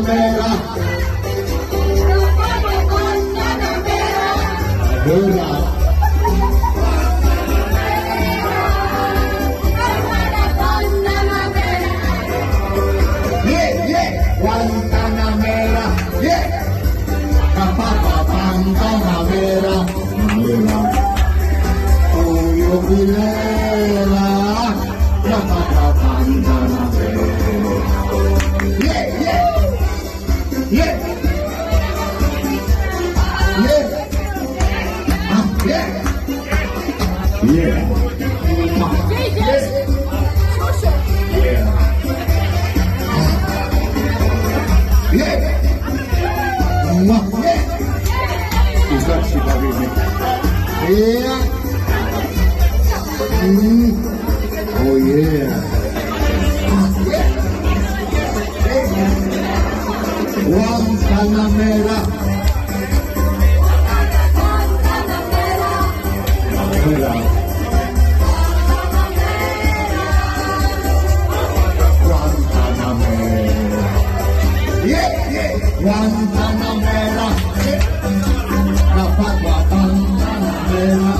Guantanamera. Guerra. Yeah, yeah. Guantanamera. Yeah. Kapapa Pantanamera. Mera. Tuyo Pilela. Yeah. Mm. Oh yeah. Guantanamera. Mira. Guantanamera. Guantanamera. Guantanamera.